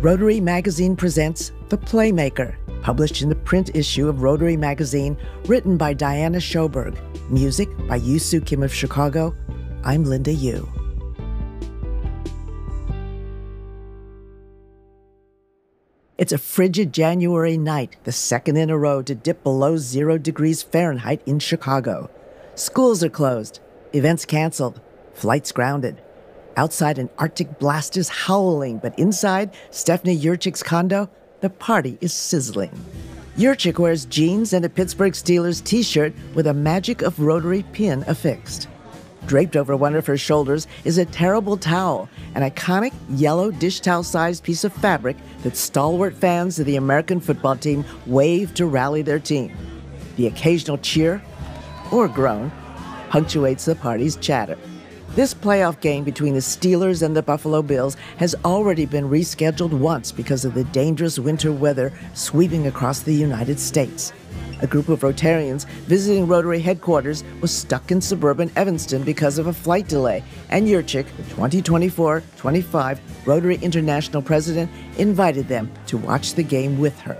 Rotary Magazine presents The Playmaker, published in the print issue of Rotary Magazine, written by Diana Schoberg, music by Yusu Kim of Chicago. I'm Linda Yu. It's a frigid January night, the second in a row to dip below zero degrees Fahrenheit in Chicago. Schools are closed, events canceled, flights grounded. Outside, an Arctic blast is howling, but inside Stephanie Urchick's condo, the party is sizzling. Urchick wears jeans and a Pittsburgh Steelers t shirt with a Magic of Rotary pin affixed. Draped over one of her shoulders is a terrible towel, an iconic yellow dish towel sized piece of fabric that stalwart fans of the American football team wave to rally their team. The occasional cheer or groan punctuates the party's chatter. This playoff game between the Steelers and the Buffalo Bills has already been rescheduled once because of the dangerous winter weather sweeping across the United States. A group of Rotarians visiting Rotary headquarters was stuck in suburban Evanston because of a flight delay, and Urchick, the 2024 25 Rotary International president, invited them to watch the game with her.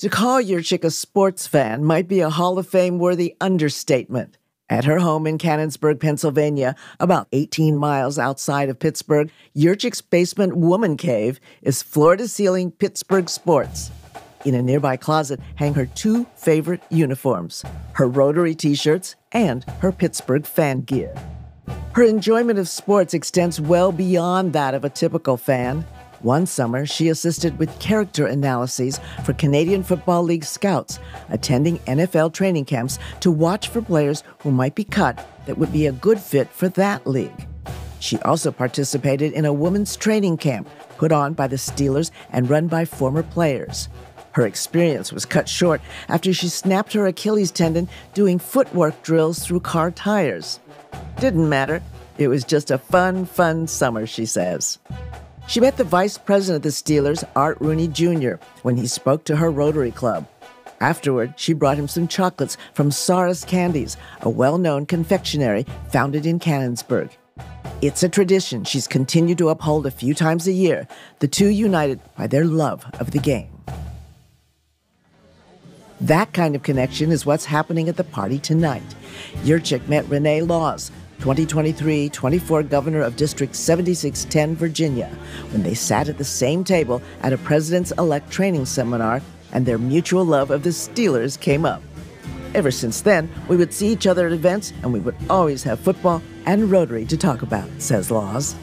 To call Urchick a sports fan might be a Hall of Fame worthy understatement. At her home in Canonsburg, Pennsylvania, about 18 miles outside of Pittsburgh, Urchick's basement woman cave is floor to ceiling Pittsburgh sports. In a nearby closet hang her two favorite uniforms her Rotary t shirts and her Pittsburgh fan gear. Her enjoyment of sports extends well beyond that of a typical fan. One summer, she assisted with character analyses for Canadian Football League scouts, attending NFL training camps to watch for players who might be cut that would be a good fit for that league. She also participated in a women's training camp put on by the Steelers and run by former players. Her experience was cut short after she snapped her Achilles tendon doing footwork drills through car tires. Didn't matter. It was just a fun, fun summer, she says. She met the vice president of the Steelers, Art Rooney Jr., when he spoke to her Rotary Club. Afterward, she brought him some chocolates from Sarris Candies, a well known confectionery founded in Canonsburg. It's a tradition she's continued to uphold a few times a year, the two united by their love of the game. That kind of connection is what's happening at the party tonight. Urchick met Renee Laws, 2023 24 governor of District 7610, Virginia, when they sat at the same table at a president's elect training seminar and their mutual love of the Steelers came up. Ever since then, we would see each other at events and we would always have football and Rotary to talk about, says Laws.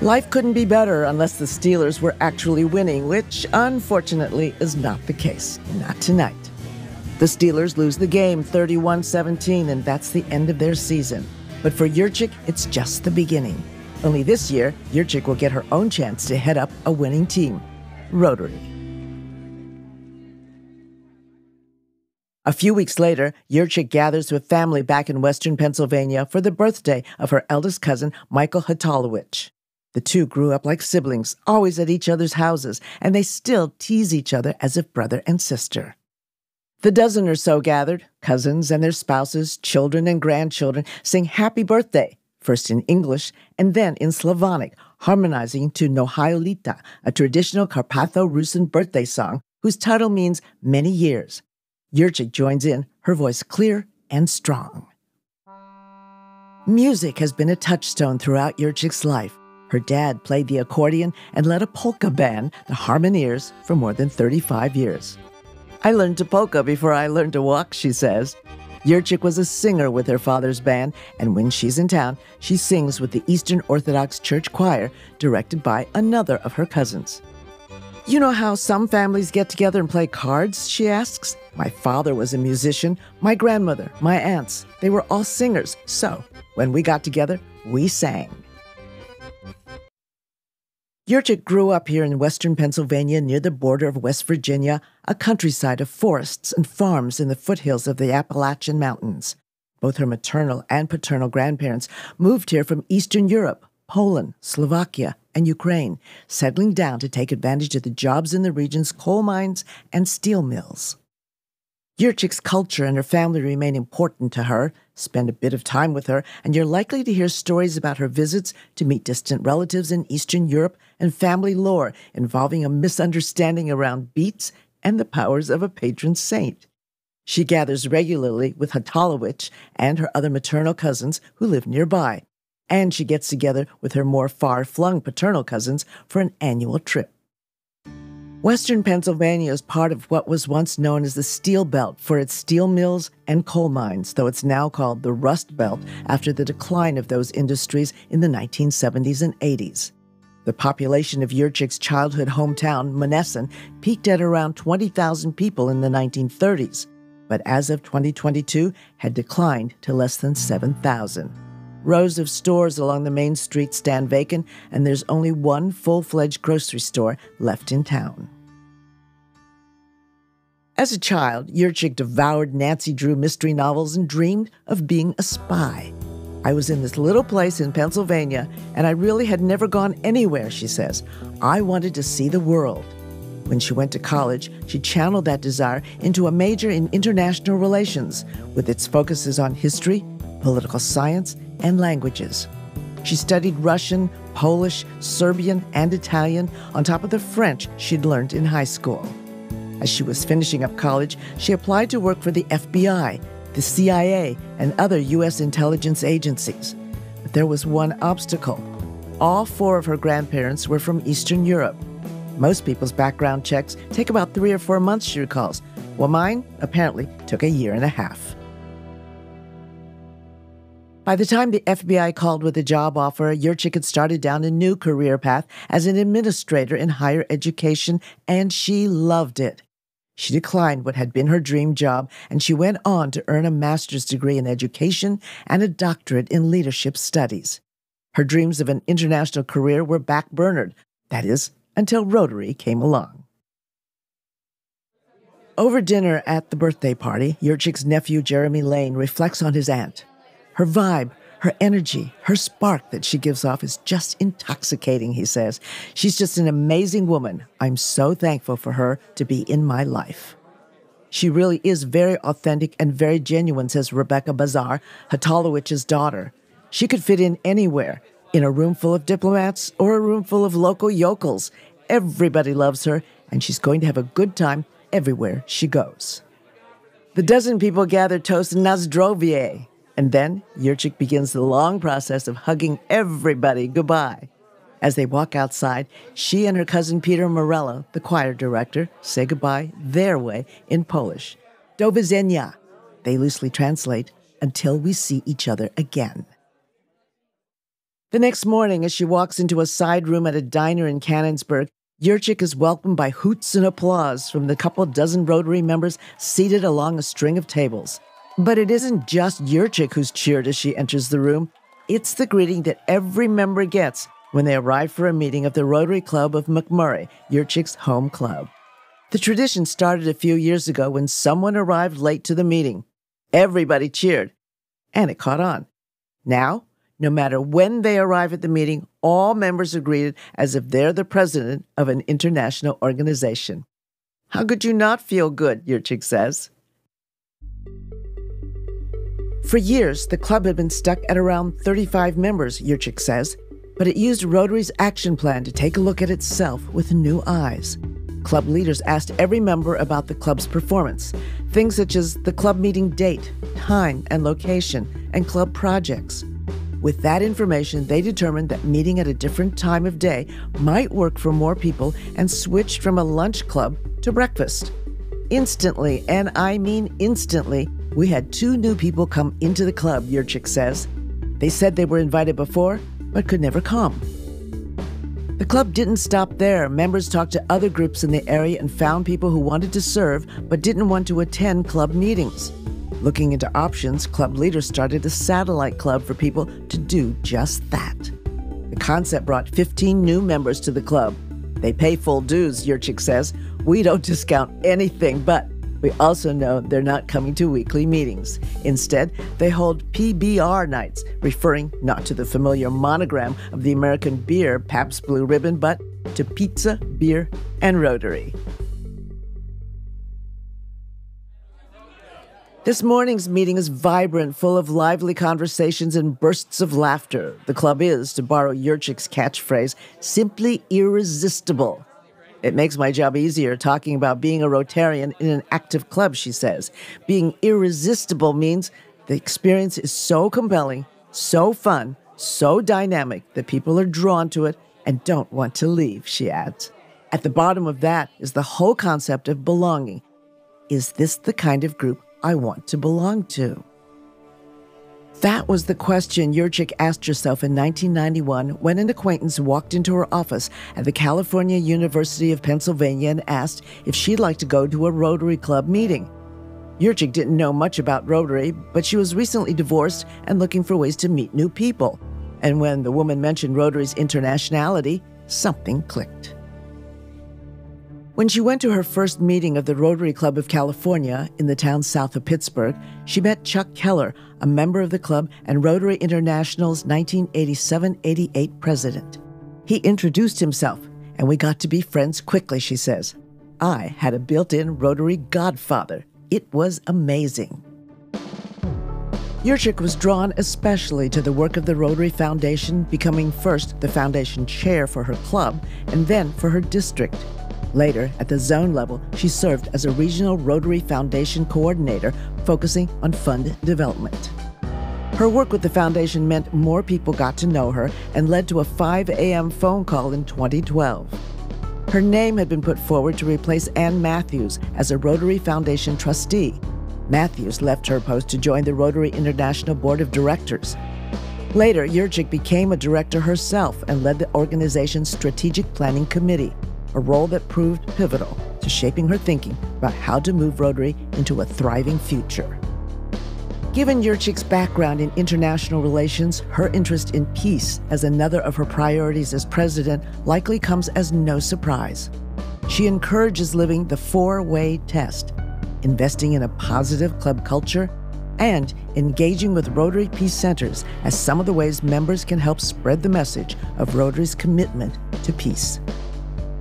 Life couldn't be better unless the Steelers were actually winning, which unfortunately is not the case. Not tonight. The Steelers lose the game 31 17, and that's the end of their season. But for Urchick, it's just the beginning. Only this year, Urchick will get her own chance to head up a winning team Rotary. A few weeks later, Urchick gathers with family back in western Pennsylvania for the birthday of her eldest cousin, Michael Hatalowicz. The two grew up like siblings, always at each other's houses, and they still tease each other as if brother and sister. The dozen or so gathered, cousins and their spouses, children and grandchildren, sing happy birthday, first in English and then in Slavonic, harmonizing to Nohayolita, a traditional Carpatho-Rusin birthday song whose title means many years. Urchick joins in, her voice clear and strong. Music has been a touchstone throughout Urchick's life. Her dad played the accordion and led a polka band, the Harmoniers, for more than 35 years. I learned to polka before I learned to walk, she says. Urchick was a singer with her father's band, and when she's in town, she sings with the Eastern Orthodox Church Choir, directed by another of her cousins. You know how some families get together and play cards? She asks. My father was a musician, my grandmother, my aunts. They were all singers, so when we got together, we sang. Urchick grew up here in western Pennsylvania near the border of West Virginia, a countryside of forests and farms in the foothills of the Appalachian Mountains. Both her maternal and paternal grandparents moved here from Eastern Europe, Poland, Slovakia, and Ukraine, settling down to take advantage of the jobs in the region's coal mines and steel mills. Urchick's culture and her family remain important to her. Spend a bit of time with her, and you're likely to hear stories about her visits to meet distant relatives in Eastern Europe and family lore involving a misunderstanding around beets and the powers of a patron saint. She gathers regularly with Hatalowicz and her other maternal cousins who live nearby, and she gets together with her more far flung paternal cousins for an annual trip. Western Pennsylvania is part of what was once known as the Steel Belt for its steel mills and coal mines, though it's now called the Rust Belt after the decline of those industries in the 1970s and 80s. The population of Urchick's childhood hometown, Monessen, peaked at around 20,000 people in the 1930s, but as of 2022 had declined to less than 7,000. Rows of stores along the main street stand vacant, and there's only one full fledged grocery store left in town. As a child, Urchick devoured Nancy Drew mystery novels and dreamed of being a spy. I was in this little place in Pennsylvania, and I really had never gone anywhere, she says. I wanted to see the world. When she went to college, she channeled that desire into a major in international relations, with its focuses on history, political science, and languages. She studied Russian, Polish, Serbian, and Italian on top of the French she'd learned in high school. As she was finishing up college, she applied to work for the FBI, the CIA, and other U.S. intelligence agencies. But there was one obstacle. All four of her grandparents were from Eastern Europe. Most people's background checks take about three or four months, she recalls. Well, mine apparently took a year and a half. By the time the FBI called with a job offer, Urchick had started down a new career path as an administrator in higher education, and she loved it. She declined what had been her dream job, and she went on to earn a master's degree in education and a doctorate in leadership studies. Her dreams of an international career were backburnered, that is, until Rotary came along. Over dinner at the birthday party, Urchick's nephew Jeremy Lane reflects on his aunt. Her vibe, her energy, her spark that she gives off is just intoxicating, he says. She's just an amazing woman. I'm so thankful for her to be in my life. She really is very authentic and very genuine, says Rebecca Bazar, Hatalowicz's daughter. She could fit in anywhere, in a room full of diplomats or a room full of local yokels. Everybody loves her, and she's going to have a good time everywhere she goes. The dozen people gather toast Nazdrovie, and then Urchick begins the long process of hugging everybody goodbye. As they walk outside, she and her cousin Peter Morello, the choir director, say goodbye their way in Polish. Do widzenia. They loosely translate, until we see each other again. The next morning, as she walks into a side room at a diner in Canonsburg, Urchick is welcomed by hoots and applause from the couple dozen Rotary members seated along a string of tables. But it isn't just Urchick who's cheered as she enters the room. It's the greeting that every member gets when they arrive for a meeting of the Rotary Club of McMurray, Urchick's home club. The tradition started a few years ago when someone arrived late to the meeting. Everybody cheered, and it caught on. Now, no matter when they arrive at the meeting, all members are greeted as if they're the president of an international organization. How could you not feel good, Urchick says? For years, the club had been stuck at around 35 members, Urchick says, but it used Rotary's action plan to take a look at itself with new eyes. Club leaders asked every member about the club's performance, things such as the club meeting date, time and location, and club projects. With that information, they determined that meeting at a different time of day might work for more people and switched from a lunch club to breakfast. Instantly, and I mean instantly, we had two new people come into the club, Urchick says. They said they were invited before, but could never come. The club didn't stop there. Members talked to other groups in the area and found people who wanted to serve but didn't want to attend club meetings. Looking into options, club leaders started a satellite club for people to do just that. The concept brought 15 new members to the club. They pay full dues, Urchick says. We don't discount anything, but we also know they're not coming to weekly meetings. Instead, they hold PBR nights, referring not to the familiar monogram of the American beer Pabst Blue Ribbon, but to pizza, beer, and Rotary. This morning's meeting is vibrant, full of lively conversations and bursts of laughter. The club is, to borrow Urchick's catchphrase, simply irresistible. It makes my job easier talking about being a Rotarian in an active club, she says. Being irresistible means the experience is so compelling, so fun, so dynamic that people are drawn to it and don't want to leave, she adds. At the bottom of that is the whole concept of belonging. Is this the kind of group I want to belong to? That was the question Urchick asked herself in 1991 when an acquaintance walked into her office at the California University of Pennsylvania and asked if she'd like to go to a Rotary Club meeting. Urchick didn't know much about Rotary, but she was recently divorced and looking for ways to meet new people. And when the woman mentioned Rotary's internationality, something clicked. When she went to her first meeting of the Rotary Club of California in the town south of Pittsburgh, she met Chuck Keller, a member of the club and Rotary International's 1987 88 president. He introduced himself, and we got to be friends quickly, she says. I had a built in Rotary godfather. It was amazing. Urchick was drawn especially to the work of the Rotary Foundation, becoming first the foundation chair for her club and then for her district. Later, at the zone level, she served as a regional Rotary Foundation coordinator focusing on fund development. Her work with the foundation meant more people got to know her and led to a 5 a.m. phone call in 2012. Her name had been put forward to replace Ann Matthews as a Rotary Foundation trustee. Matthews left her post to join the Rotary International Board of Directors. Later, Urchick became a director herself and led the organization's strategic planning committee a role that proved pivotal to shaping her thinking about how to move Rotary into a thriving future. Given Urchick's background in international relations, her interest in peace as another of her priorities as president likely comes as no surprise. She encourages living the four way test, investing in a positive club culture, and engaging with Rotary Peace Centers as some of the ways members can help spread the message of Rotary's commitment to peace.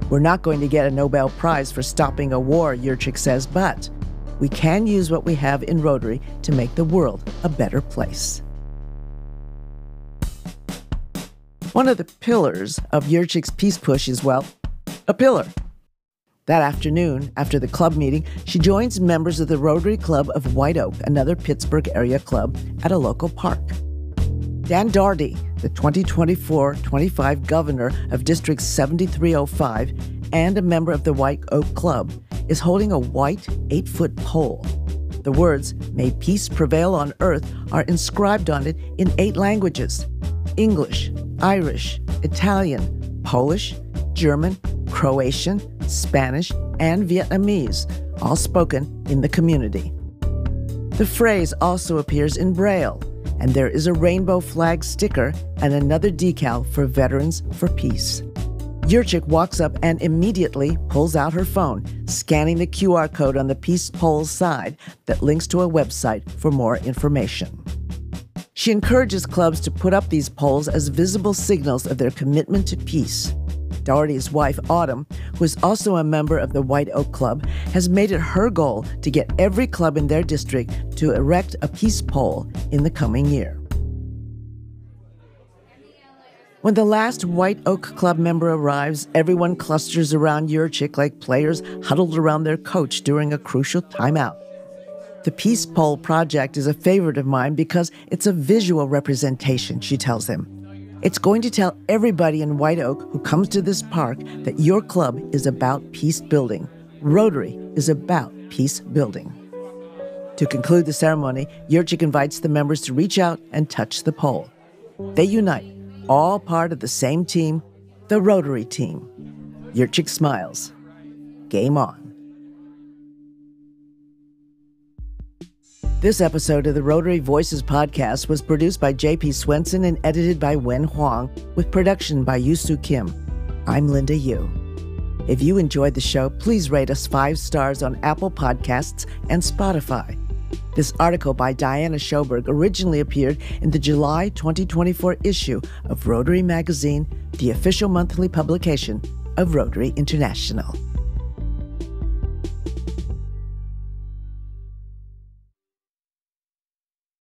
We're not going to get a Nobel Prize for stopping a war, Urchick says, but we can use what we have in Rotary to make the world a better place. One of the pillars of Urchick's peace push is, well, a pillar. That afternoon, after the club meeting, she joins members of the Rotary Club of White Oak, another Pittsburgh area club, at a local park. Dan Daugherty, the 2024 25 governor of District 7305 and a member of the White Oak Club, is holding a white eight foot pole. The words, May peace prevail on earth, are inscribed on it in eight languages English, Irish, Italian, Polish, German, Croatian, Spanish, and Vietnamese, all spoken in the community. The phrase also appears in Braille and there is a rainbow flag sticker and another decal for Veterans for Peace. Urchick walks up and immediately pulls out her phone, scanning the QR code on the Peace Pole's side that links to a website for more information. She encourages clubs to put up these poles as visible signals of their commitment to peace. Daugherty's wife, Autumn, who is also a member of the White Oak Club, has made it her goal to get every club in their district to erect a peace pole in the coming year. When the last White Oak Club member arrives, everyone clusters around Urchick like players huddled around their coach during a crucial timeout. The Peace Pole project is a favorite of mine because it's a visual representation, she tells them. It's going to tell everybody in White Oak who comes to this park that your club is about peace building. Rotary is about peace building. To conclude the ceremony, Urchick invites the members to reach out and touch the pole. They unite, all part of the same team, the Rotary team. Urchick smiles. Game on. This episode of the Rotary Voices podcast was produced by JP Swenson and edited by Wen Huang, with production by Yusu Kim. I'm Linda Yu. If you enjoyed the show, please rate us five stars on Apple Podcasts and Spotify. This article by Diana Schoberg originally appeared in the July 2024 issue of Rotary Magazine, the official monthly publication of Rotary International.